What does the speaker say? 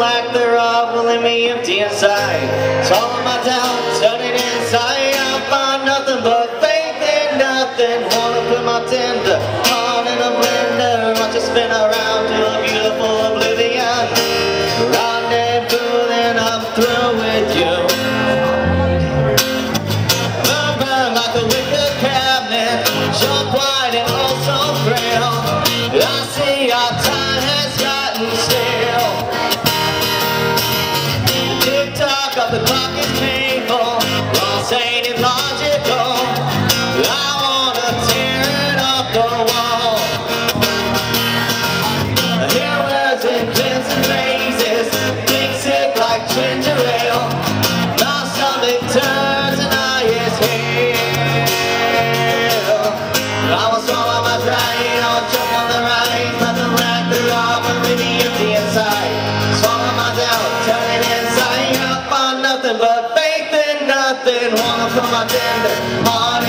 lack thereof will leave me empty inside. Swallow my doubt, turning inside out, find nothing but faith in nothing. Wanna put my tender heart in a blender, watch it spin around to a beautiful oblivion. Rendezvous, then I'm through with you. Burn, burn like a wicker cabinet, sharp white and oh so frail. nothing, wanna from my den.